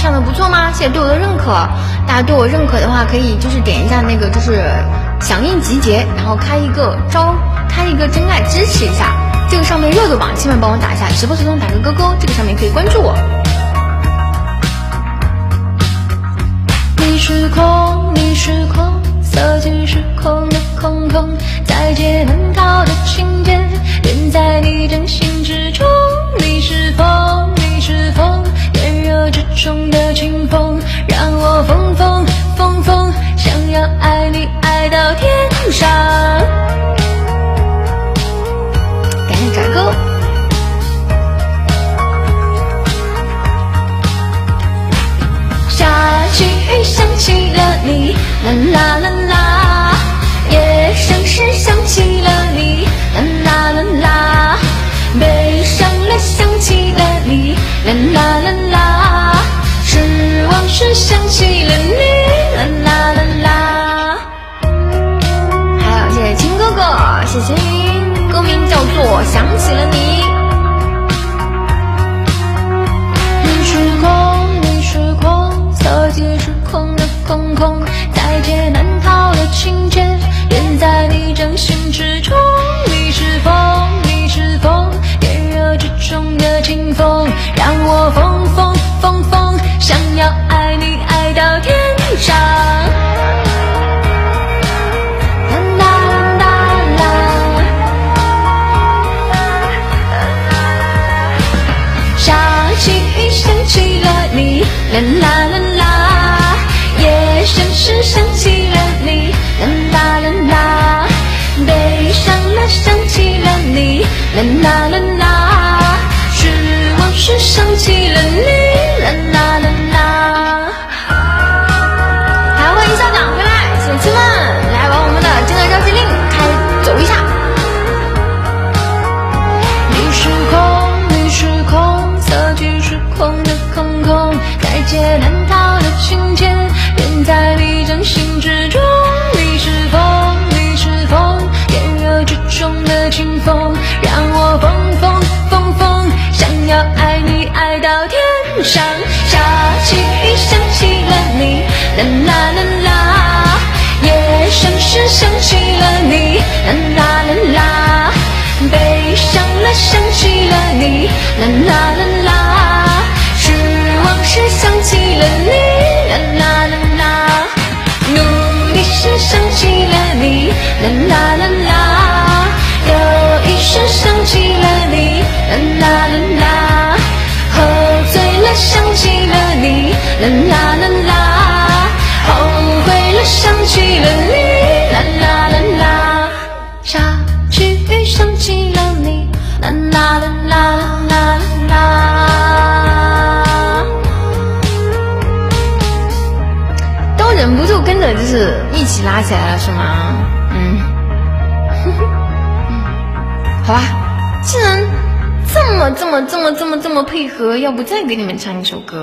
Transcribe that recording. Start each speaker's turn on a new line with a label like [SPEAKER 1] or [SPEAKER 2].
[SPEAKER 1] 唱的不错吗？谢谢对我的认可，大家对我认可的话，可以就是点一下那个就是响应集结，然后开一个招，开一个真爱支持一下。这个上面热度榜，千万帮我打一下，直播时中打个勾勾，这个上面可以关注我。
[SPEAKER 2] 你是空，你是空，色即是空的空空，在劫难逃的情节，啦啦啦啦。夜深时想起了你，啦啦啦啦。悲伤了，想起了你，啦啦啦啦。失望时想起了你，啦啦啦啦。
[SPEAKER 1] 还有谢谢青哥哥，谢谢你，歌名叫做想起了。你
[SPEAKER 2] 啦啦啦啦。夜深时想起了你，啦啦啦啦。悲伤了，想起了你，啦啦。风，让我疯疯疯疯，想要爱你爱到天上。下起雨，想起了你，啦啦啦啦。夜深时想起了你，啦啦啦啦。悲伤了，想起了你，啦啦。
[SPEAKER 1] 忍不住跟着就是一起拉起来了，是吗？嗯，好吧，既然这么这么这么这么这么配合，要不再给你们唱一首歌？